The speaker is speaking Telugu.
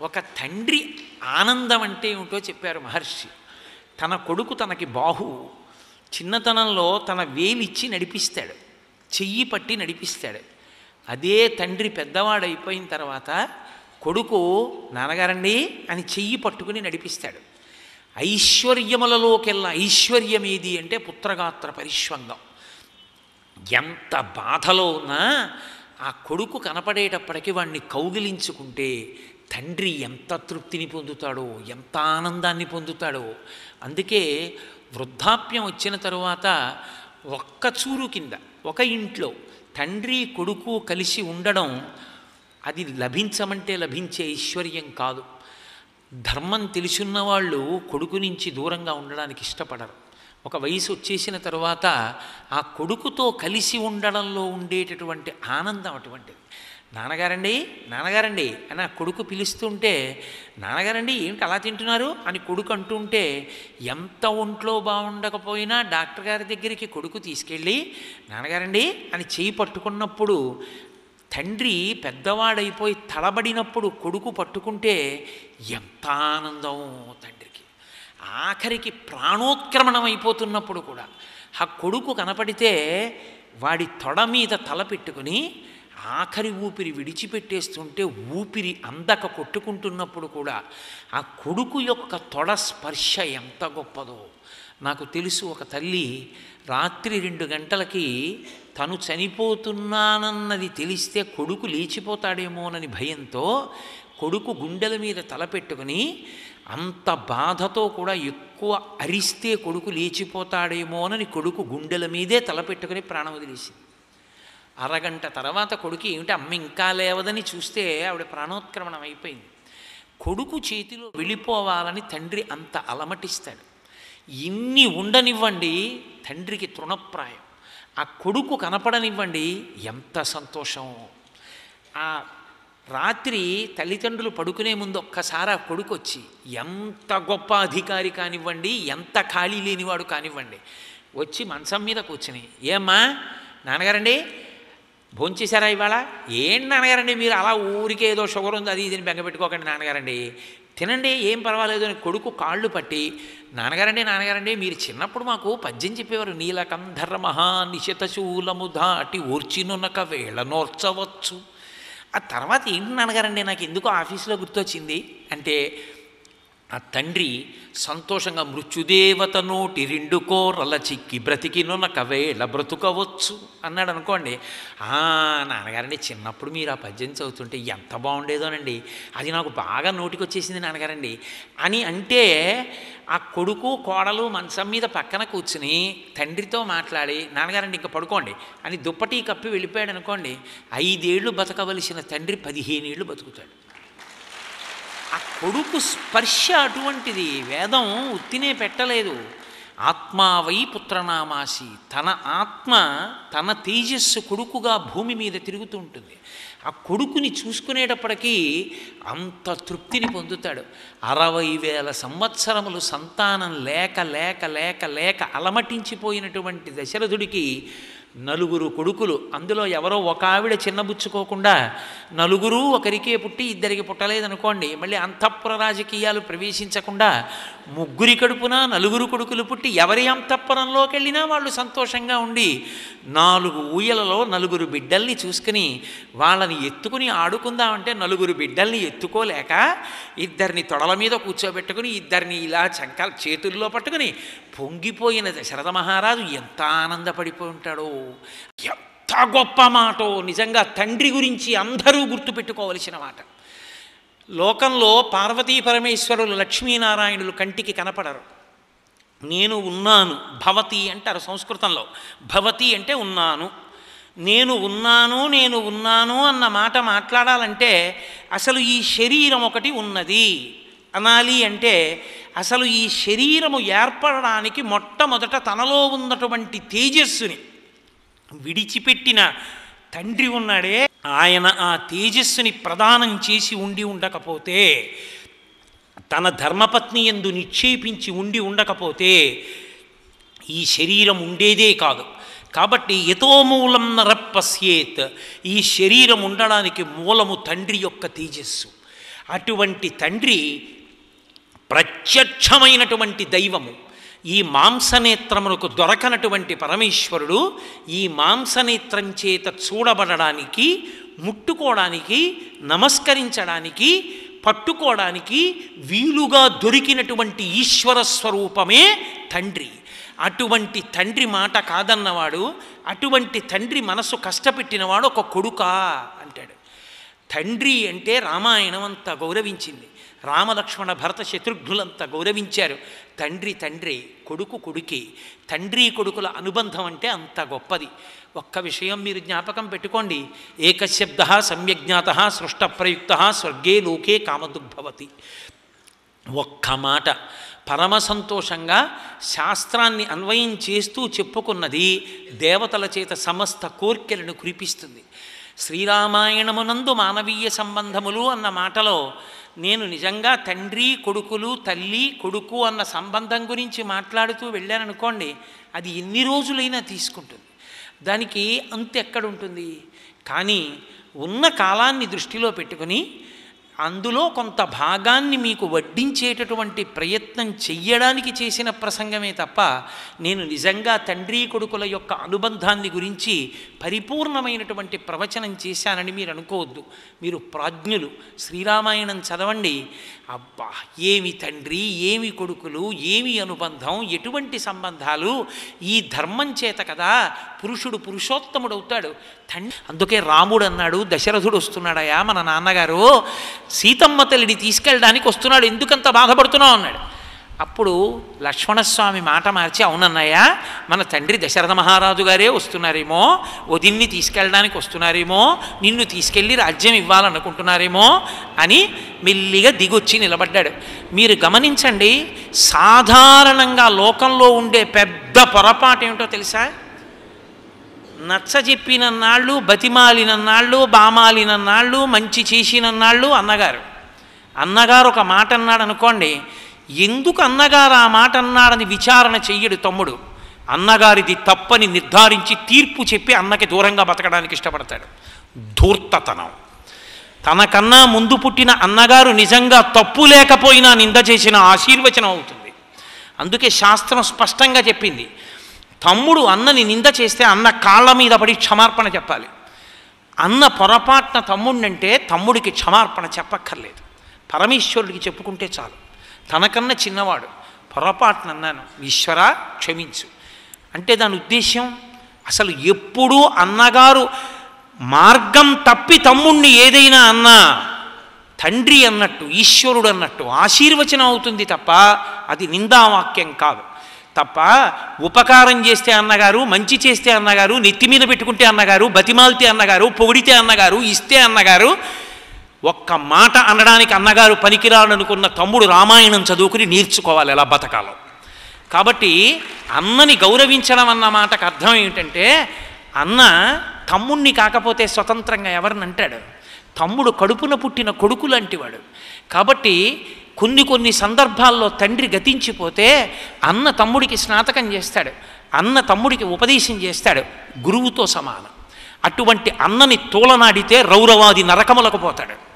ఒక తండ్రి ఆనందం అంటే ఏమిటో చెప్పారు మహర్షి. తన కొడుకు తనకి బాహు చిన్నతనంలో తన వేలిచ్చి నడిపిస్తాడు చెయ్యి పట్టి నడిపిస్తాడు. అదే తండ్రి పెద్దవాడైపోయిన తర్వాత కొడుకు నాన్నగారండి అని చెయ్యి పట్టుకుని నడిపిస్తాడు. ఐశ్వర్యములలోకెల్లా ఐశ్వర్యం ఏది అంటే పుత్రగాత్ర పరిష్వంగం ఎంత బాధలో ఉన్నా ఆ కొడుకు కనపడేటప్పటికి వాడిని కౌగిలించుకుంటే తండ్రి ఎంత తృప్తిని పొందుతాడో ఎంత ఆనందాన్ని పొందుతాడో. అందుకే వృద్ధాప్యం వచ్చిన తరువాత ఒక్క చూరు కింద ఒక ఇంట్లో తండ్రి కొడుకు కలిసి ఉండడం అది లభించమంటే లభించే ఐశ్వర్యం కాదు. ధర్మం తెలుసున్న వాళ్ళు కొడుకు నుంచి దూరంగా ఉండడానికి ఇష్టపడరు. ఒక వయసు వచ్చేసిన తరువాత ఆ కొడుకుతో కలిసి ఉండడంలో ఉండేటటువంటి ఆనందం అటువంటిది. నాన్నగారండి నాన్నగారండి అని ఆ కొడుకు పిలుస్తుంటే నాన్నగారండి ఏమిటి అలా తింటున్నారు? అని కొడుకు అంటుంటే ఎంత ఒంట్లో బాగుండకపోయినా డాక్టర్ గారి దగ్గరికి కొడుకు తీసుకెళ్ళి నాన్నగారండి అని చేయి పట్టుకున్నప్పుడు తండ్రి పెద్దవాడైపోయి తడబడినప్పుడు కొడుకు పట్టుకుంటే ఎంత ఆనందం తండ్రికి. ఆఖరికి ప్రాణోత్క్రమణం అయిపోతున్నప్పుడు కూడా ఆ కొడుకు కనపడితే వాడి తొడ మీద తల పెట్టుకుని ఆఖరి ఊపిరి విడిచిపెట్టేస్తుంటే ఊపిరి అందక కొట్టుకుంటున్నప్పుడు కూడా ఆ కొడుకు యొక్క తొడ స్పర్శ ఎంత గొప్పదో. నాకు తెలుసు ఒక తల్లి రాత్రి రెండు గంటలకి తను చనిపోతున్నానన్నది తెలిస్తే కొడుకు లేచిపోతాడేమోనని భయంతో కొడుకు గుండెల మీద తలపెట్టుకుని అంత బాధతో కూడా ఎక్కువ అరిస్తే కొడుకు లేచిపోతాడేమోనని కొడుకు గుండెల మీదే తలపెట్టుకుని ప్రాణం వదిలేసింది. అరగంట తర్వాత కొడుకు ఏమిటి అమ్మ ఇంకా లేవదని చూస్తే ఆవిడ ప్రాణోత్క్రమణం అయిపోయింది. కొడుకు చేతిలో వెళ్ళిపోవాలని తండ్రి అంత అలమటిస్తాడు. ఇన్ని ఉండనివ్వండి తండ్రికి తృణప్రాయం. ఆ కొడుకు కనపడనివ్వండి ఎంత సంతోషం. ఆ రాత్రి తల్లిదండ్రులు పడుకునే ముందు ఒక్కసారి ఆ కొడుకు వచ్చి ఎంత గొప్ప అధికారి కానివ్వండి ఎంత ఖాళీ లేనివాడు కానివ్వండి. వచ్చి మంచం మీద కూర్చుని ఏమ్మా నాన్నగారండి భోంచేశారా ఇవాళ? ఏం నాన్నగారండి మీరు? అలా ఊరికే ఏదో షుగర్ ఉంది అది ఇదిని బెంగపెట్టుకోకండి నాన్నగారండి. తినండి ఏం పర్వాలేదు అని కొడుకు కాళ్ళు పట్టి నాన్నగారండి నాన్నగారండి మీరు చిన్నప్పుడు మాకు పద్యం చెప్పేవారు. నీలకంధర మహా నిశతశూలము దాటి ఊర్చినునక వేళ నోర్చవచ్చు. ఆ తర్వాత ఏంటి నాన్నగారండి నాకు ఎందుకు ఆఫీసులో గుర్తొచ్చింది? అంటే ఆ తండ్రి సంతోషంగా మృత్యుదేవత నోటి రెండు కోరల చిక్కి బ్రతికినొనక వేళ బ్రతుకవచ్చు అన్నాడు అనుకోండి. నాన్నగారండి చిన్నప్పుడు మీరు ఆ పద్యం చదువుతుంటే ఎంత బాగుండేదోనండి. అది నాకు బాగా నోటికి వచ్చేసింది నాన్నగారండి. అని అంటే ఆ కొడుకు కోడలు మంచం మీద పక్కన కూర్చుని తండ్రితో మాట్లాడి నాన్నగారండి ఇంకా పడుకోండి అని దుప్పటి కప్పి వెళ్ళిపోయాడు అనుకోండి. ఐదేళ్ళు బతకవలసిన తండ్రి పదిహేనేళ్ళు బతుకుతాడు. ఆ కొడుకు స్పర్శ అటువంటిది వేదం ఉత్తినే పెట్టలేదు. ఆత్మావై పుత్రనామాసి తన ఆత్మ తన తేజస్సు కొడుకుగా భూమి మీద తిరుగుతూ ఉంటుంది ఆ కొడుకుని చూసుకునేటప్పటికీ అంత తృప్తిని పొందుతాడు. అరవై వేల సంవత్సరములు సంతానం లేక లేక లేక లేక అలమటించిపోయినటువంటి దశరథుడికి నలుగురు కొడుకులు అందులో ఎవరో ఒక ఆవిడ చిన్నబుచ్చుకోకుండా నలుగురు ఒకరికే పుట్టి ఇద్దరికి పుట్టలేదనుకోండి మళ్ళీ అంతఃపుర రాజకీయాలు ప్రవేశించకుండా ముగ్గురి కడుపున నలుగురు కొడుకులు పుట్టి ఎవరి అంతఃపురంలోకి వెళ్ళినా వాళ్ళు సంతోషంగా ఉండి నాలుగు ఊయలలో నలుగురు బిడ్డల్ని చూసుకుని వాళ్ళని ఎత్తుకుని ఆడుకుందామంటే నలుగురు బిడ్డల్ని ఎత్తుకోలేక ఇద్దరిని తొడల మీద కూర్చోబెట్టుకుని ఇద్దరిని ఇలా చంక చేతుల్లో పట్టుకుని పొంగిపోయిన దశరథ మహారాజు ఎంత ఆనందపడిపోయి ఉంటాడో ఎంత గొప్ప మాటో నిజంగా తండ్రి గురించి అందరూ గుర్తుపెట్టుకోవలసిన మాట. లోకంలో పార్వతీ పరమేశ్వరులు లక్ష్మీనారాయణులు కంటికి కనపడరు. నేను ఉన్నాను భవతి అంటారు సంస్కృతంలో. భవతి అంటే ఉన్నాను. నేను ఉన్నాను నేను ఉన్నాను అన్న మాట మాట్లాడాలంటే అసలు ఈ శరీరం ఒకటి ఉన్నది. అనాలి అంటే అసలు ఈ శరీరము ఏర్పడడానికి మొట్టమొదట తనలో ఉన్నటువంటి తేజస్సుని విడిచిపెట్టిన తండ్రి ఉన్నాడే ఆయన ఆ తేజస్సుని ప్రదానం చేసి ఉండి ఉండకపోతే తన ధర్మపత్ని ఎందు నిక్షేపించి ఉండి ఉండకపోతే ఈ శరీరం ఉండేదే కాదు. కాబట్టి యథోమూలం మూలం ఈ శరీరం ఉండడానికి మూలము తండ్రి యొక్క తేజస్సు. అటువంటి తండ్రి ప్రత్యక్షమైనటువంటి దైవము. ఈ మాంసనేత్రమునకు దొరకనటువంటి పరమేశ్వరుడు ఈ మాంసనేత్రం చేత చూడబడడానికి ముట్టుకోవడానికి నమస్కరించడానికి పట్టుకోవడానికి వీలుగా దొరికినటువంటి ఈశ్వర స్వరూపమే తండ్రి. అటువంటి తండ్రి మాట కాదన్నవాడు అటువంటి తండ్రి మనసు కష్టపెట్టినవాడు ఒక కొడుకా అంటాడు. తండ్రి అంటే రామాయణం అంత గౌరవించింది. రామలక్ష్మణ భరత శత్రుఘ్నులంతా గౌరవించారు. తండ్రి తండ్రి కొడుకు కొడుకే. తండ్రి కొడుకుల అనుబంధం అంటే అంత గొప్పది. ఒక్క విషయం మీరు జ్ఞాపకం పెట్టుకోండి. ఏకశబ్ద సమ్యజ్ఞాత సృష్ట ప్రయుక్త స్వర్గే లోకే కామదుగ్భవతి ఒక్క మాట పరమ సంతోషంగా శాస్త్రాన్ని అన్వయం చేస్తూ చెప్పుకున్నది దేవతల చేత సమస్త కోర్కెలను కురిపిస్తుంది. శ్రీరామాయణమునందు మానవీయ సంబంధములు అన్న మాటలో నేను నిజంగా తండ్రి కొడుకులు తల్లి కొడుకు అన్న సంబంధం గురించి మాట్లాడుతూ వెళ్ళాననుకోండి అది ఎన్ని రోజులైనా తీసుకుంటుంది. దానికి అంతెక్కడుంటుంది? కానీ ఉన్న కాలాన్ని దృష్టిలో పెట్టుకుని అందులో కొంత భాగాన్ని మీకు వడ్డించేటటువంటి ప్రయత్నం చెయ్యడానికి చేసిన ప్రసంగమే తప్ప నేను నిజంగా తండ్రి కొడుకుల యొక్క అనుబంధాన్ని గురించి పరిపూర్ణమైనటువంటి ప్రవచనం చేశానని మీరు అనుకోవద్దు. మీరు ప్రాజ్ఞులు. శ్రీరామాయణం చదవండి. అబ్బా ఏమి తండ్రి ఏమి కొడుకులు ఏమి అనుబంధం ఎటువంటి సంబంధాలు? ఈ ధర్మం చేత కదా పురుషుడు పురుషోత్తముడు అవుతాడు. తండ్రి అందుకే రాముడు అన్నాడు దశరథుడు వస్తున్నాడయా మన నాన్నగారు? సీతమ్మ తల్లిని తీసుకెళ్ళడానికి వస్తున్నాడు ఎందుకంత బాధపడుతున్నావు? అన్నాడు. అప్పుడు లక్ష్మణస్వామి మాట మార్చి అవునన్నయ్య మన తండ్రి దశరథ మహారాజు గారే వస్తున్నారేమో వదిన్ని తీసుకెళ్ళడానికి వస్తున్నారేమో నిన్ను తీసుకెళ్ళి రాజ్యం ఇవ్వాలనుకుంటున్నారేమో అని మెల్లిగా దిగొచ్చి నిలబడ్డాడు. మీరు గమనించండి సాధారణంగా లోకంలో ఉండే పెద్ద పొరపాటు ఏమిటో తెలుసా? నచ్చజెప్పినన్నాళ్ళు బతిమాలినన్నాళ్ళు బామాలినన్నాళ్ళు మంచి చేసినన్నాళ్ళు అన్నగారు. అన్నగారు ఒక మాట అన్నాడు అనుకోండి ఎందుకు అన్నగారు ఆ మాట అన్నాడని విచారణ చెయ్యడు తమ్ముడు. అన్నగారిది తప్పని నిర్ధారించి తీర్పు చెప్పి అన్నకి దూరంగా బతకడానికి ఇష్టపడతాడు. ధూర్తతనం. తనకన్నా ముందు పుట్టిన అన్నగారు నిజంగా తప్పు లేకపోయినా నింద చేసిన ఆశీర్వచనం అవుతుంది. అందుకే శాస్త్రం స్పష్టంగా చెప్పింది తమ్ముడు అన్నని నింద చేస్తే అన్న కాళ్ళ మీద పడి క్షమార్పణ చెప్పాలి. అన్న పొరపాటున తమ్ముడినంటే తమ్ముడికి క్షమార్పణ చెప్పక్కర్లేదు. పరమేశ్వరుడికి చెప్పుకుంటే చాలు. తనకన్నా చిన్నవాడు. పొరపాటున అన్నాను ఈశ్వర క్షమించు. అంటే దాని ఉద్దేశ్యం అసలు ఎప్పుడూ అన్నగారు మార్గం తప్పి తమ్ముణ్ణి ఏదైనా అన్నా తండ్రి అన్నట్టు ఈశ్వరుడు అన్నట్టు ఆశీర్వచనం అవుతుంది తప్ప అది నిందావాక్యం కాదు. తప్ప ఉపకారం చేస్తే అన్నగారు మంచి చేస్తే అన్నగారు నెత్తి మీద పెట్టుకుంటే అన్నగారు బతిమాలితే అన్నగారు పొగిడితే అన్నగారు ఇస్తే అన్నగారు ఒక్క మాట అనడానికి అన్నగారు పనికిరాడనుకున్న తమ్ముడు రామాయణం చదువుకుని నేర్చుకోవాలి ఎలా బతకాలో. కాబట్టి అన్నని గౌరవించడం అన్న మాటకు అర్థం ఏమిటంటే అన్న తమ్ముణ్ణి కాకపోతే స్వతంత్రంగా ఎవరిని అంటాడు? తమ్ముడు కడుపున పుట్టిన కొడుకు లాంటివాడు. కాబట్టి కొన్ని కొన్ని సందర్భాల్లో తండ్రి గతించిపోతే అన్న తమ్ముడికి స్నాతకం చేస్తాడు అన్న తమ్ముడికి ఉపదేశం చేస్తాడు గురువుతో సమానం. అటువంటి అన్నని తోలనాడితే రౌరవాది నరకములకు పోతాడు.